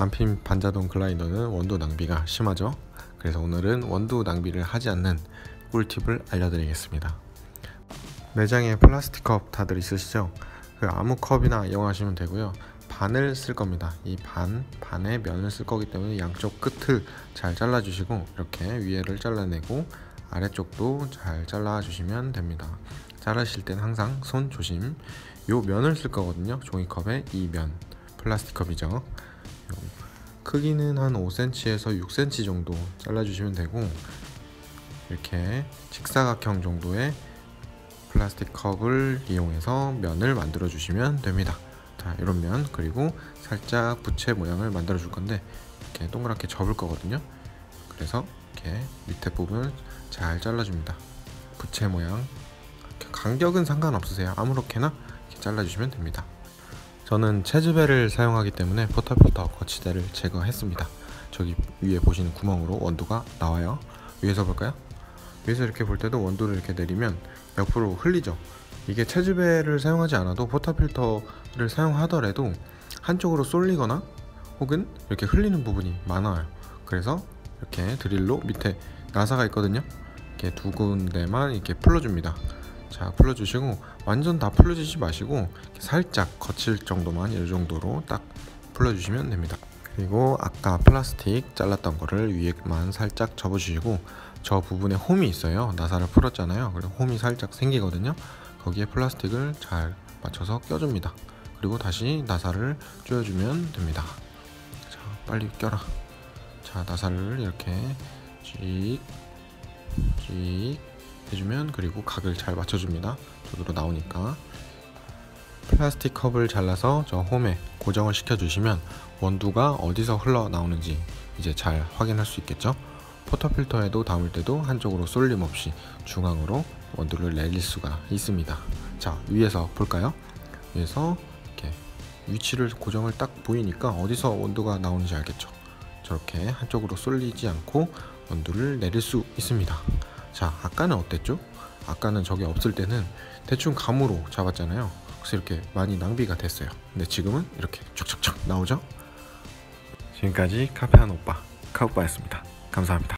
안핀 반자동 글라이더는 원두 낭비가 심하죠. 그래서 오늘은 원두 낭비를 하지 않는 꿀팁을 알려드리겠습니다. 매장에 플라스틱 컵 다들 있으시죠? 그 아무 컵이나 이용하시면 되고요. 반을 쓸 겁니다. 이 반, 반에 면을 쓸 거기 때문에 양쪽 끝을 잘 잘라주시고 이렇게 위에를 잘라내고 아래쪽도 잘 잘라주시면 됩니다. 자르실 땐 항상 손 조심. 요 면을 쓸 거거든요. 종이컵에 이 면, 플라스틱 컵이죠. 크기는 한 5cm에서 6cm 정도 잘라주시면 되고 이렇게 직사각형 정도의 플라스틱 컵을 이용해서 면을 만들어 주시면 됩니다. 자, 이런 면 그리고 살짝 부채 모양을 만들어 줄 건데 이렇게 동그랗게 접을 거거든요. 그래서 이렇게 밑에 부분 잘 잘라줍니다. 부채 모양 간격은 상관없으세요. 아무렇게나 잘라주시면 됩니다. 저는 체즈벨을 사용하기 때문에 포터필터 거치대를 제거했습니다. 저기 위에 보시는 구멍으로 원두가 나와요. 위에서 볼까요? 위에서 이렇게 볼 때도 원두를 이렇게 내리면 옆으로 흘리죠. 이게 체즈벨을 사용하지 않아도 포터필터를 사용하더라도 한쪽으로 쏠리거나 혹은 이렇게 흘리는 부분이 많아요. 그래서 이렇게 드릴로 밑에 나사가 있거든요. 이렇게 두 군데만 이렇게 풀어줍니다. 자 풀어주시고 완전 다 풀어주지 마시고 살짝 거칠 정도만 이 정도로 딱 풀어주시면 됩니다. 그리고 아까 플라스틱 잘랐던 거를 위에만 살짝 접어주시고 저 부분에 홈이 있어요. 나사를 풀었잖아요. 그리고 홈이 살짝 생기거든요. 거기에 플라스틱을 잘 맞춰서 껴줍니다. 그리고 다시 나사를 조여주면 됩니다. 자 빨리 껴라. 자 나사를 이렇게 찍찍 해주면 그리고 각을 잘 맞춰줍니다. 저으로 나오니까. 플라스틱 컵을 잘라서 저 홈에 고정을 시켜주시면 원두가 어디서 흘러나오는지 이제 잘 확인할 수 있겠죠? 포터필터에도 담을 때도 한쪽으로 쏠림 없이 중앙으로 원두를 내릴 수가 있습니다. 자 위에서 볼까요? 위에서 이렇게 위치를 고정을 딱 보이니까 어디서 원두가 나오는지 알겠죠? 저렇게 한쪽으로 쏠리지 않고 원두를 내릴 수 있습니다 자 아까는 어땠죠? 아까는 저게 없을 때는 대충 감으로 잡았잖아요 그래서 이렇게 많이 낭비가 됐어요 근데 지금은 이렇게 촉촉촉 나오죠? 지금까지 카페한 오빠 카오빠였습니다 감사합니다